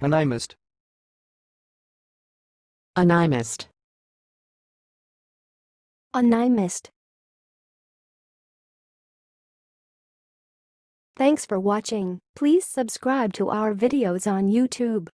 Animist. Animist. Animist. Thanks for watching. Please subscribe to our videos on YouTube.